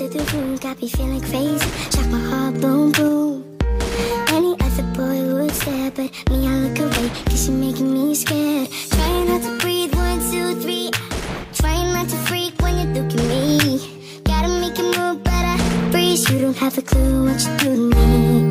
dancing through room Got me feeling crazy. Shock my heart, boom, boom. Any other boy would stare But me, I look away. Cause you're making me scared. Trying not to breathe, one, two, three. Trying not to freak when you look at me. Gotta make it move, but I freeze. You don't have a clue what you do to me.